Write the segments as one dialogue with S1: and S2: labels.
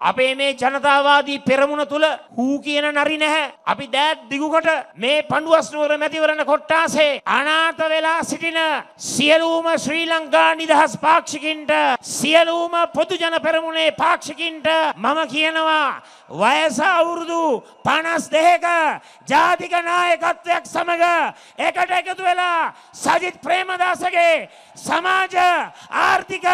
S1: අපේ මේ ජනතාවාදී පෙරමුණ තුළ හූ කියන නරි නැහැ. අපි දෑත් දිගුකොට මේ පණුවස්නුවර මැතිවරණ කොට්ටාසේ අනාත වෙලා සිටින සියලූම ශ්‍රී ලංකා නිදහස් පාක්ෂිකින්ට සියලූම පොදුජන පෙරමුණේ පාක්ෂිකින්ට මම කියනවා වයස අවුරුදු පනස් දෙක ජාතික නායකත්වයක් සමඟ එකට එකතු වෙලා සජිත් ප්‍රේමදාසගේ සමාජ ආර්ථික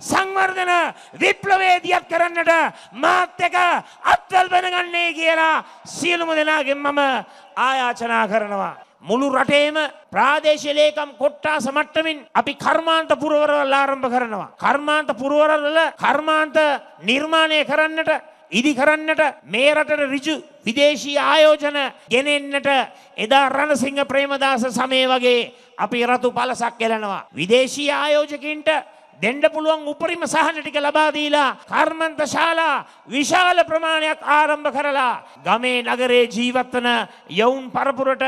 S1: සංවර්ධන විප්ලවේදියත් කරන්නට මාත් එක අත්වල් බැනගන්නේ කියලා සියලුම දෙනාගෙන් මම ආයාචනා කරනවා. මුළු රටේම ප්‍රාදේශීය ලේකම් කොට්ටාස මට්ටමින් අපි කර්මාන්ත පුරවරවල් ආරම්භ කරනවා. කර්මාන්ත පුරවරවල කර්මාන්ත නිර්මාණය කරන්නට ඉදි කරන්නට මේ රටට රිජු විදේශී ආයෝජන ගෙනෙන්නට එදා රණසිංහ ප්‍රේමදාස සමය වගේ අපි රතු පලසක් කෙලනවා. විදේශී ආයෝජකින්ට දෙන්ඩ පුළුවන් උපරිම සහන ටික ලබා දීලා කර්මන්ත ශාලා විශාල ප්‍රමාණයක් ආරම්භ කරලා ගමේ නගරේ ජීවත්වන යවුන් පරපුරට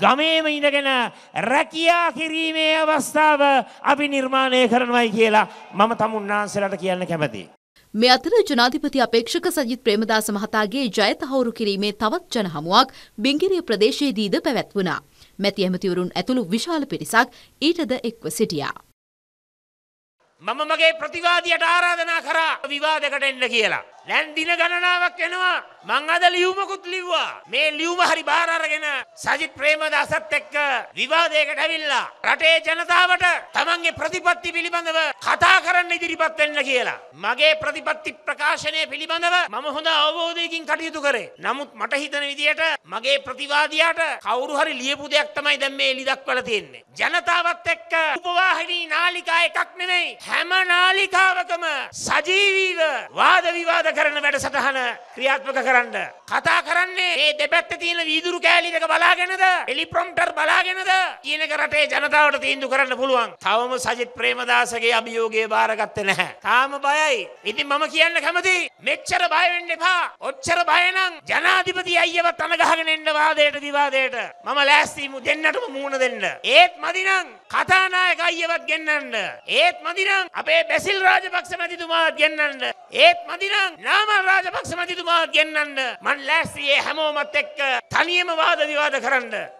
S1: ගමේම ඉඳගෙන රැකියා කිරීමේ අවස්ථාව අපි නිර්මාණය කරනවයි කියලා මම තමුන්නාන්සලට කියන්න කැමති.
S2: මේ අතර ජනාධිපති අපේක්ෂක සජිත් ප්‍රේමදාස මහතාගේ ජය තහවුරු කිරීමේ තවත් ජන හමුවක් බිංගිරිය ප්‍රදේශයේදීද පැවැත්වුණා. මැති ඇමතිවරුන් ඇතුළු විශාල පිරිසක් ඊටද එක්ව සිටියා.
S1: මම මගේ ප්‍රතිවාදියට ආරාධනා කරා විවාදකට එන්න කියලා. දැන් දින ගණනාවක් වෙනවා මං අද ලියුමකුත් ලිව්වා. මේ ලියුම හරි බාර අරගෙන සජිත් ප්‍රේමදාසත් එක්ක විවාදයකට ඇවිල්ලා රටේ ජනතාවට තමන්ගේ ප්‍රතිපත්ති පිළිබඳව කතා කරන්න ඉදිරිපත් වෙන්න කියලා. මගේ ප්‍රතිපත්ති ප්‍රකාශනය පිළිබඳව මම හොඳ අවබෝධයකින් කටයුතු කරේ. නමුත් මට හිතන විදියට මගේ ප්‍රතිවාදියාට කවුරු හරි ලියපු දෙයක් තමයි දැන් මේ එලි දක්වලා තියෙන්නේ. ජනතාවත් එක්ක උපවාහිනී නාලිකා එකක් නෙමෙයි හැම නාලිකාවකම සජීවීව වාද විවාද කරන වැඩසටහන ක්‍රියාත්මක කරන්න. කතා කරන්නේ මේ දෙපැත්තේ තියෙන වීදුරු කෑලි දෙක බලාගෙනද එලිප්‍රොම්ටර් බලාගෙනද කියන එක රටේ ජනතාවට තීන්දුව කරන්න පුළුවන්. තවම සජිත් ප්‍රේමදාසගේ අභියෝගය බාරගත්තේ නැහැ. තාම බයයි. ඉතින් මම කියන්න කැමතියි මෙච්චර බය වෙන්න එපා. ඔච්චර බය නම් ජනාධිපති අයියවත් අනගහගෙන එන්න වාදයට විවාදයට. මම ලෑස්තිමු දෙන්නටම මූණ දෙන්න. ඒත් මදිනම් කතානායක අයියවත් ගෙන්නන්න. ඒත් මදිනම් අපේ බැසිල් රාජපක්ෂ මැතිතුමාත් ගෙන්නන්න. ඒත් මදිනම් නාමල් රාජපක්ෂ මැතිතුමාත් ගෙන්නන්න. මන් ලෑස්ති ඒ හැමෝමත් එක්ක තනියම වාද විවාද කරන්න.